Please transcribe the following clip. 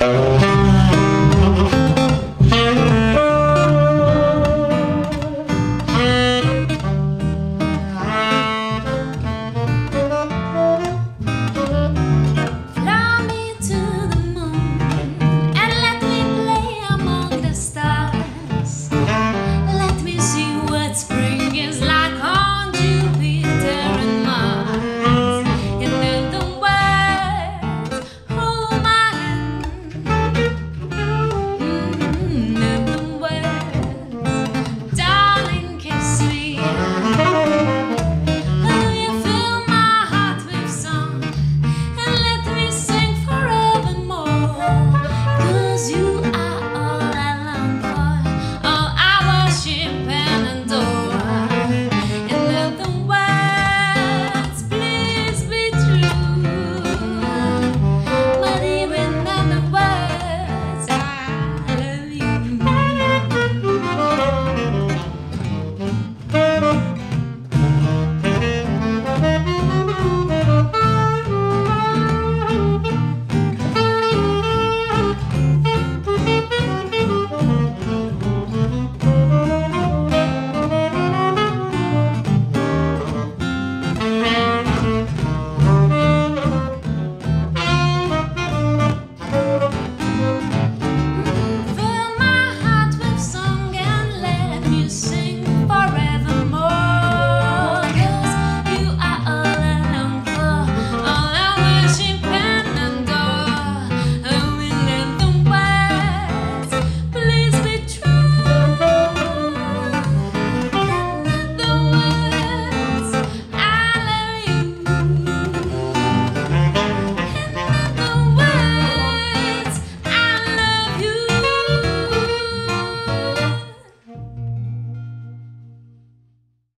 Uh...